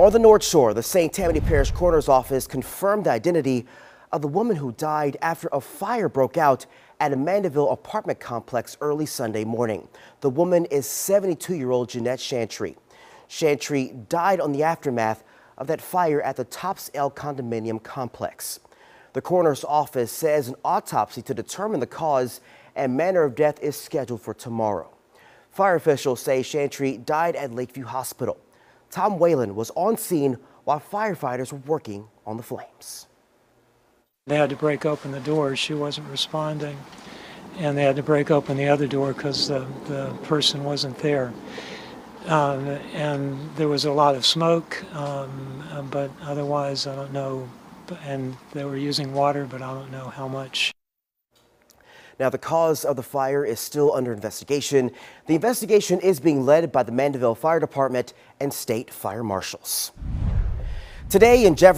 On the North Shore, the St. Tammany Parish Coroner's Office confirmed the identity of the woman who died after a fire broke out at a Mandeville apartment complex early Sunday morning. The woman is 72-year-old Jeanette Chantry. Chantry died on the aftermath of that fire at the Tops L condominium complex. The coroner's office says an autopsy to determine the cause and manner of death is scheduled for tomorrow. Fire officials say Chantry died at Lakeview Hospital. Tom Whalen was on scene while firefighters were working on the flames. They had to break open the door. She wasn't responding. And they had to break open the other door because the, the person wasn't there. Um, and there was a lot of smoke, um, but otherwise, I don't know. And they were using water, but I don't know how much. Now, the cause of the fire is still under investigation. The investigation is being led by the Mandeville Fire Department and state fire marshals. Today in Jefferson,